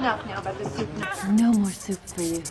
enough now about the soup. No more soup for you.